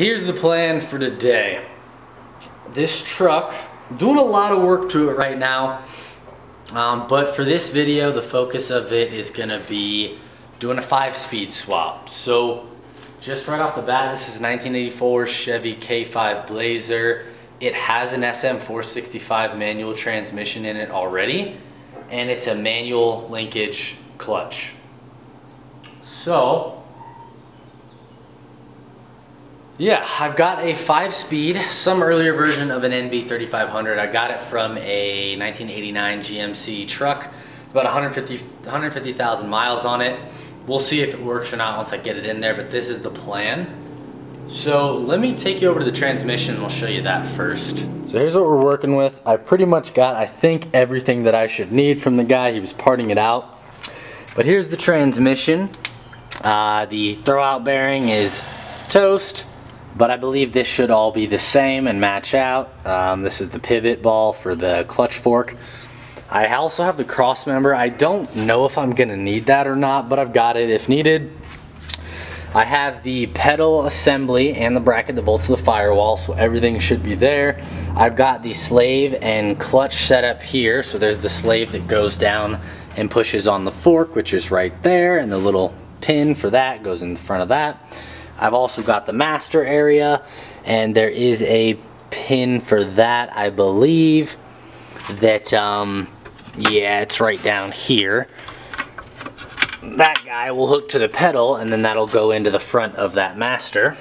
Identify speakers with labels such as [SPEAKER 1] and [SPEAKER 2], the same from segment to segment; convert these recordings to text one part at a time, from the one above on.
[SPEAKER 1] here's the plan for today. This truck, doing a lot of work to it right now. Um, but for this video, the focus of it is gonna be doing a five speed swap. So just right off the bat, this is 1984 Chevy K5 Blazer. It has an SM465 manual transmission in it already, and it's a manual linkage clutch. So, yeah, I've got a five speed, some earlier version of an NV3500. I got it from a 1989 GMC truck, about 150 150,000 miles on it. We'll see if it works or not once I get it in there, but this is the plan. So let me take you over to the transmission and I'll show you that first. So here's what we're working with. I pretty much got, I think, everything that I should need from the guy. He was parting it out. But here's the transmission. Uh, the throwout bearing is toast but I believe this should all be the same and match out. Um, this is the pivot ball for the clutch fork. I also have the cross member. I don't know if I'm gonna need that or not, but I've got it if needed. I have the pedal assembly and the bracket that bolts to the firewall, so everything should be there. I've got the slave and clutch set up here, so there's the slave that goes down and pushes on the fork, which is right there, and the little pin for that goes in front of that. I've also got the master area and there is a pin for that I believe that um, yeah it's right down here. That guy will hook to the pedal and then that'll go into the front of that master.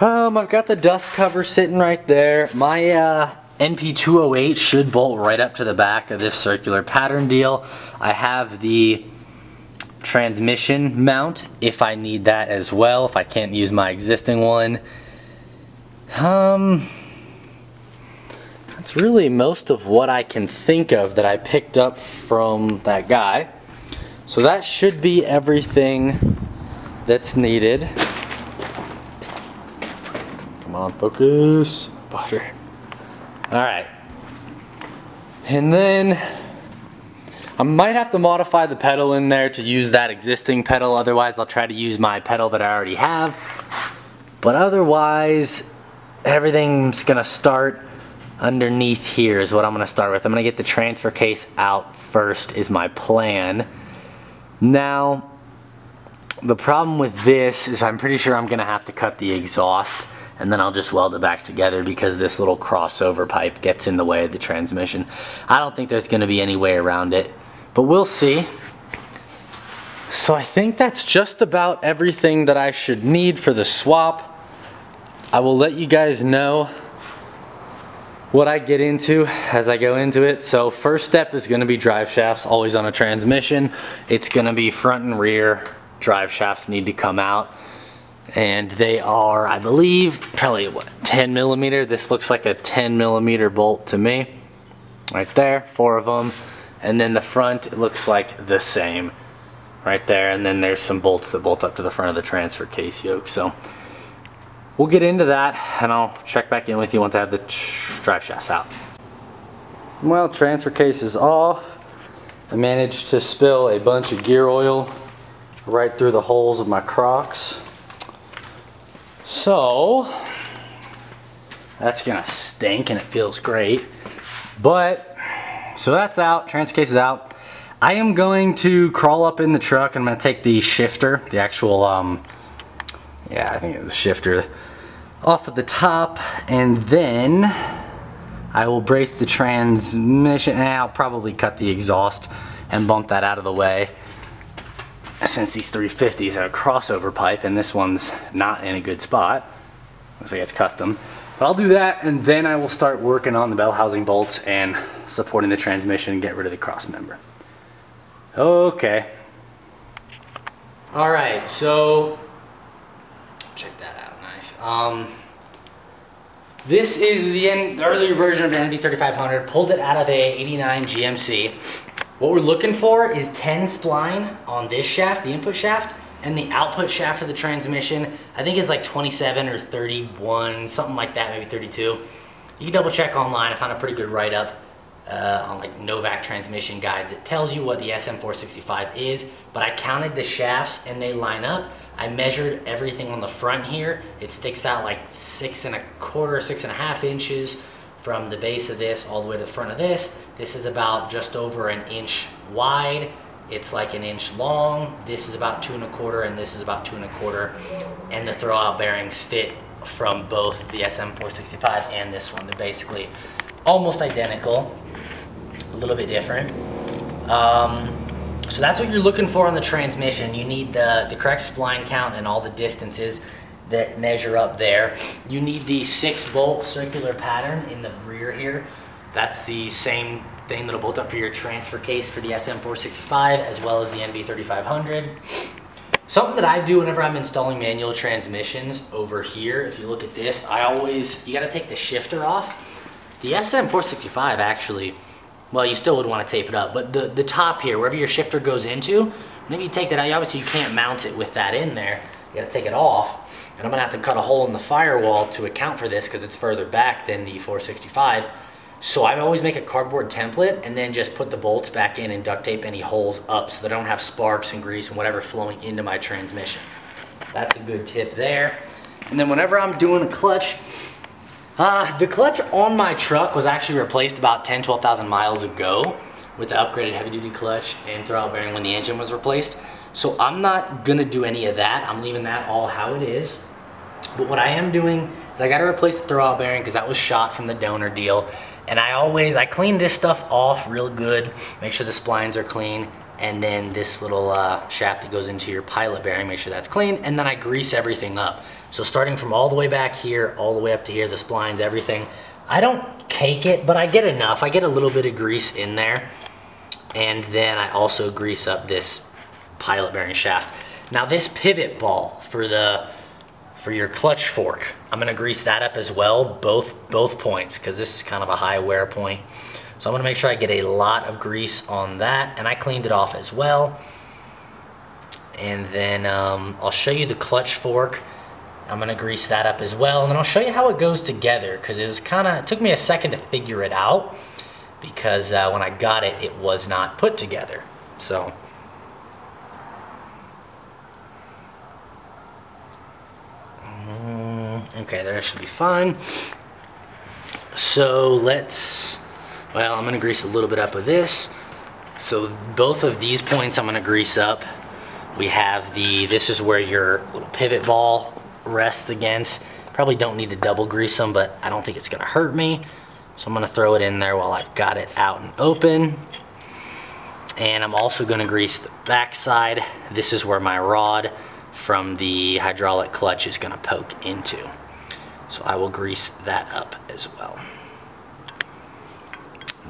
[SPEAKER 1] Um, I've got the dust cover sitting right there. My uh, NP208 should bolt right up to the back of this circular pattern deal. I have the transmission mount if I need that as well, if I can't use my existing one. Um, that's really most of what I can think of that I picked up from that guy. So that should be everything that's needed. Come on, focus. Butter. All right. And then I might have to modify the pedal in there to use that existing pedal, otherwise I'll try to use my pedal that I already have. But otherwise, everything's gonna start underneath here is what I'm gonna start with. I'm gonna get the transfer case out first is my plan. Now, the problem with this is I'm pretty sure I'm gonna have to cut the exhaust and then I'll just weld it back together because this little crossover pipe gets in the way of the transmission. I don't think there's gonna be any way around it but we'll see. So I think that's just about everything that I should need for the swap. I will let you guys know what I get into as I go into it. So first step is gonna be drive shafts, always on a transmission. It's gonna be front and rear drive shafts need to come out. And they are, I believe, probably what, 10 millimeter? This looks like a 10 millimeter bolt to me. Right there, four of them and then the front looks like the same right there. And then there's some bolts that bolt up to the front of the transfer case yoke. So we'll get into that and I'll check back in with you once I have the drive shafts out. Well transfer case is off. I managed to spill a bunch of gear oil right through the holes of my Crocs. So that's gonna stink and it feels great. But so that's out, transfer case is out. I am going to crawl up in the truck and I'm gonna take the shifter, the actual, um, yeah, I think it's the shifter, off of the top and then I will brace the transmission and I'll probably cut the exhaust and bump that out of the way since these 350s have a crossover pipe and this one's not in a good spot. Looks like it's custom. But I'll do that and then I will start working on the bell housing bolts and supporting the transmission and get rid of the cross member. Okay. All right, so check that out, nice. Um, this is the, the earlier version of the NV3500, pulled it out of a 89 GMC. What we're looking for is 10 spline on this shaft, the input shaft, and the output shaft for the transmission, I think is like 27 or 31, something like that, maybe 32. You can double check online. I found a pretty good write-up uh, on like Novak transmission guides. It tells you what the SM465 is, but I counted the shafts and they line up.
[SPEAKER 2] I measured everything on the front here. It sticks out like six and a quarter, six and a half inches from the base of this all the way to the front of this. This is about just over an inch wide. It's like an inch long. This is about two and a quarter and this is about two and a quarter. And the throwout bearings fit from both the SM465 and this one. They're basically almost identical, a little bit different. Um, so that's what you're looking for on the transmission. You need the, the correct spline count and all the distances that measure up there. You need the six bolt circular pattern in the rear here. That's the same thing that'll bolt up for your transfer case for the SM465 as well as the NV3500. Something that I do whenever I'm installing manual transmissions over here, if you look at this, I always, you gotta take the shifter off. The SM465 actually, well, you still would wanna tape it up, but the, the top here, wherever your shifter goes into, whenever you take that out, obviously you can't mount it with that in there. You gotta take it off. And I'm gonna have to cut a hole in the firewall to account for this because it's further back than the 465. So I always make a cardboard template and then just put the bolts back in and duct tape any holes up so I don't have sparks and grease and whatever flowing into my transmission. That's a good tip there. And then whenever I'm doing a clutch, uh, the clutch on my truck was actually replaced about 10, 12,000 miles ago with the upgraded heavy duty clutch and throwout bearing when the engine was replaced. So I'm not gonna do any of that. I'm leaving that all how it is. But what I am doing is I gotta replace the throwout bearing because that was shot from the donor deal. And I always, I clean this stuff off real good, make sure the splines are clean, and then this little uh, shaft that goes into your pilot bearing, make sure that's clean, and then I grease everything up. So starting from all the way back here, all the way up to here, the splines, everything. I don't cake it, but I get enough. I get a little bit of grease in there. And then I also grease up this pilot bearing shaft. Now this pivot ball for the for your clutch fork. I'm gonna grease that up as well, both, both points, because this is kind of a high wear point. So I'm gonna make sure I get a lot of grease on that, and I cleaned it off as well. And then um, I'll show you the clutch fork. I'm gonna grease that up as well, and then I'll show you how it goes together, because it was kind of, it took me a second to figure it out, because uh, when I got it, it was not put together. So Okay, that should be fine. So let's, well, I'm gonna grease a little bit up of this. So both of these points I'm gonna grease up. We have the, this is where your little pivot ball rests against. Probably don't need to double grease them, but I don't think it's gonna hurt me. So I'm gonna throw it in there while I've got it out and open. And I'm also gonna grease the back side. This is where my rod from the hydraulic clutch is gonna poke into. So I will grease that up as well.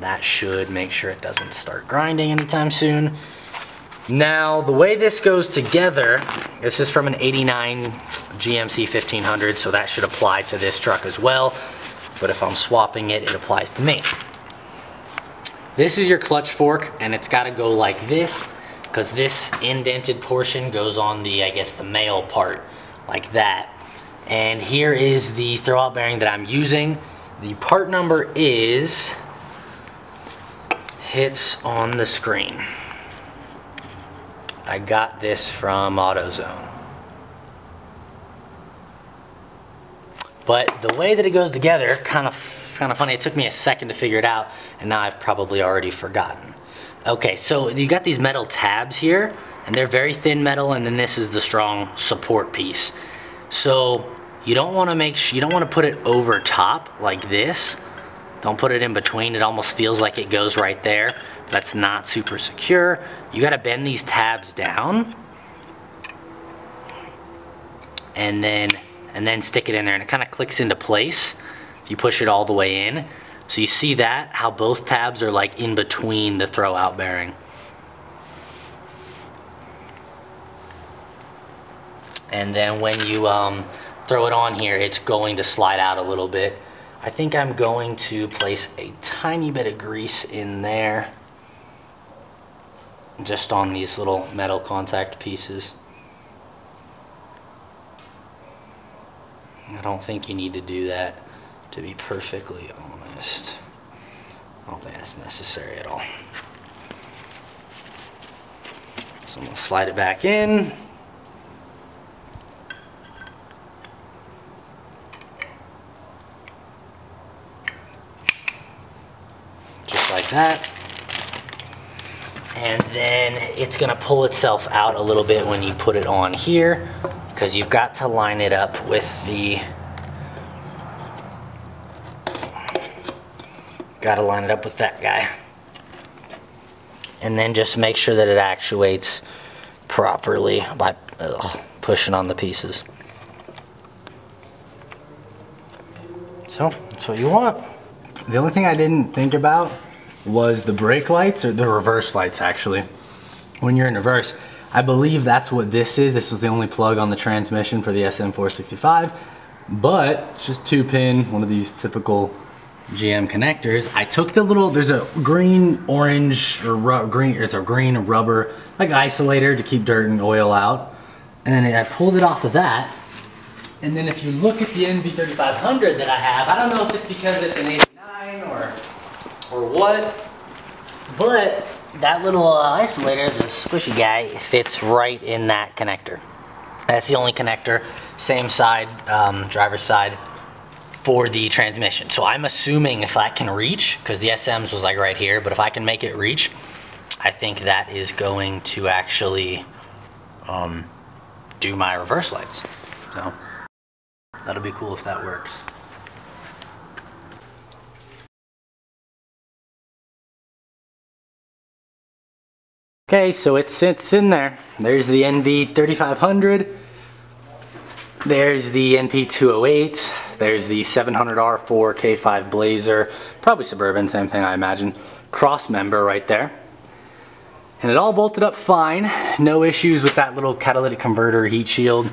[SPEAKER 2] That should make sure it doesn't start grinding anytime soon. Now, the way this goes together, this is from an 89 GMC 1500, so that should apply to this truck as well. But if I'm swapping it, it applies to me. This is your clutch fork, and it's gotta go like this, because this indented portion goes on the, I guess, the male part, like that. And here is the throwout bearing that I'm using. The part number is, hits on the screen. I got this from AutoZone. But the way that it goes together, kind of, kind of funny. It took me a second to figure it out, and now I've probably already forgotten. Okay, so you got these metal tabs here, and they're very thin metal, and then this is the strong support piece. So you don't want to make you don't want to put it over top like this. Don't put it in between. It almost feels like it goes right there. That's not super secure. You got to bend these tabs down and then and then stick it in there and it kind of clicks into place if you push it all the way in. So you see that, how both tabs are like in between the throw out bearing. And then when you um, throw it on here, it's going to slide out a little bit. I think I'm going to place a tiny bit of grease in there just on these little metal contact pieces. I don't think you need to do that to be perfectly honest. I don't think that's necessary at all. So I'm gonna slide it back in. Like that. And then it's gonna pull itself out a little bit when you put it on here because you've got to line it up with the got to line it up with that guy. And then just make sure that it actuates properly by ugh, pushing on the pieces. So that's what you want.
[SPEAKER 1] The only thing I didn't think about was the brake lights or the reverse lights actually. When you're in reverse, I believe that's what this is. This was the only plug on the transmission for the SM465, but it's just two pin, one of these typical GM connectors. I took the little, there's a green, orange, or green, it's a green rubber, like isolator to keep dirt and oil out. And then I pulled it off of that. And then if you look at the NV3500 that I have, I don't know if it's because it's an 89 or, or what,
[SPEAKER 2] but that little uh, isolator the squishy guy fits right in that connector. That's the only connector same side um, driver's side for the transmission. So i'm assuming if that can reach because the sms was like right here but if i can make it reach i think that is going to actually um, do my reverse lights. So that'll be cool if that works
[SPEAKER 1] Okay, so it sits in there. There's the NV3500. There's the NP208. There's the 700R4 K5 Blazer. Probably Suburban, same thing I imagine. Cross member right there. And it all bolted up fine. No issues with that little catalytic converter heat shield.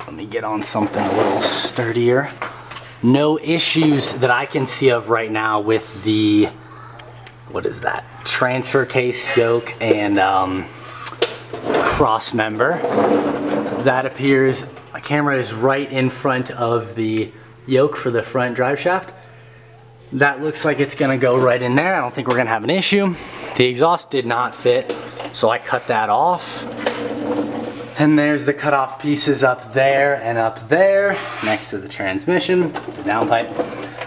[SPEAKER 1] Let me get on something a little sturdier. No issues that I can see of right now with the, what is that? Transfer case yoke and um, cross member. That appears, my camera is right in front of the yoke for the front drive shaft. That looks like it's gonna go right in there. I don't think we're gonna have an issue. The exhaust did not fit, so I cut that off. And there's the cutoff pieces up there and up there next to the transmission, the downpipe.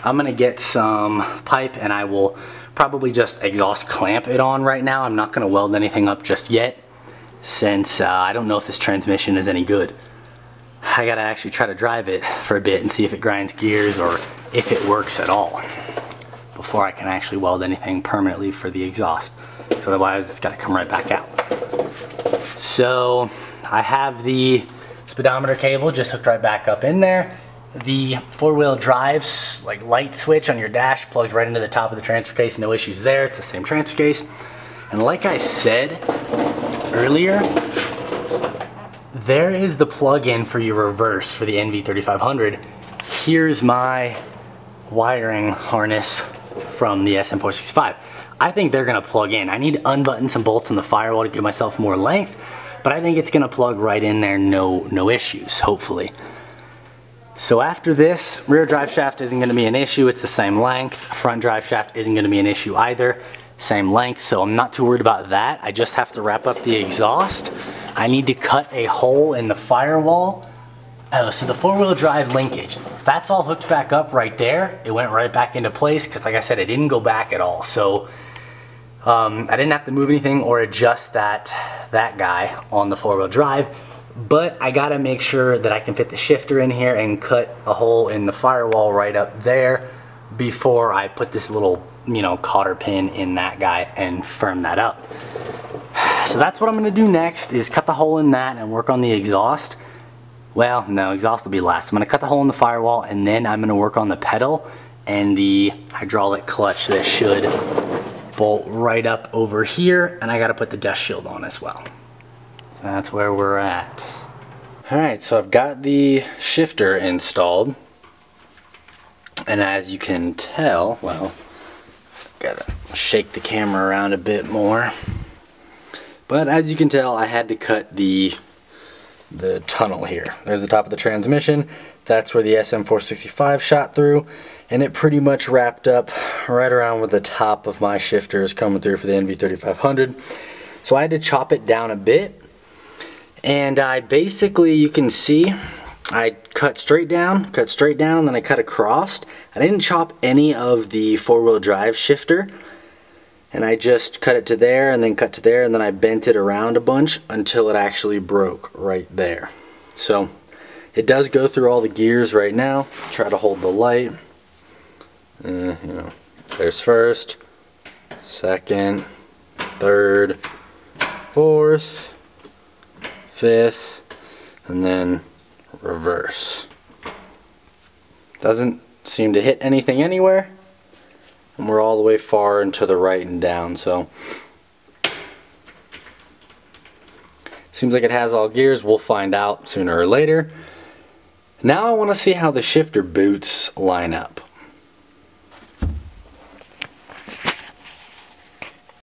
[SPEAKER 1] I'm gonna get some pipe and I will probably just exhaust clamp it on right now. I'm not gonna weld anything up just yet since uh, I don't know if this transmission is any good. I gotta actually try to drive it for a bit and see if it grinds gears or if it works at all before I can actually weld anything permanently for the exhaust. Otherwise it's gotta come right back out. So I have the speedometer cable just hooked right back up in there. The four-wheel drives like light switch on your dash plugs right into the top of the transfer case. No issues there. It's the same transfer case. And like I said earlier, there is the plug-in for your reverse for the NV3500. Here's my wiring harness from the SM465. I think they're gonna plug in. I need to unbutton some bolts on the firewall to give myself more length, but I think it's gonna plug right in there, no, no issues, hopefully. So after this, rear drive shaft isn't gonna be an issue, it's the same length. Front drive shaft isn't gonna be an issue either, same length, so I'm not too worried about that. I just have to wrap up the exhaust. I need to cut a hole in the firewall. Oh, so the four-wheel drive linkage, that's all hooked back up right there. It went right back into place, because like I said, it didn't go back at all. So um, I didn't have to move anything or adjust that, that guy on the four-wheel drive, but I gotta make sure that I can fit the shifter in here and cut a hole in the firewall right up there before I put this little, you know, cotter pin in that guy and firm that up. So that's what I'm gonna do next is cut the hole in that and work on the exhaust. Well, no, exhaust will be last. I'm gonna cut the hole in the firewall and then I'm gonna work on the pedal and the hydraulic clutch that should bolt right up over here and I gotta put the dust shield on as well. That's where we're at. All right, so I've got the shifter installed. And as you can tell, well, gotta shake the camera around a bit more. But as you can tell, I had to cut the the tunnel here. There's the top of the transmission. That's where the SM465 shot through. And it pretty much wrapped up right around where the top of my shifter is coming through for the NV3500. So I had to chop it down a bit. And I basically, you can see, I cut straight down, cut straight down, and then I cut across. I didn't chop any of the four-wheel drive shifter. and I just cut it to there and then cut to there and then I bent it around a bunch until it actually broke right there. So it does go through all the gears right now. Try to hold the light. Uh, you know, there's first, second, third, fourth, fifth, and then reverse. Doesn't seem to hit anything anywhere. And we're all the way far and to the right and down, so. Seems like it has all gears. We'll find out sooner or later. Now I want to see how the shifter boots line up.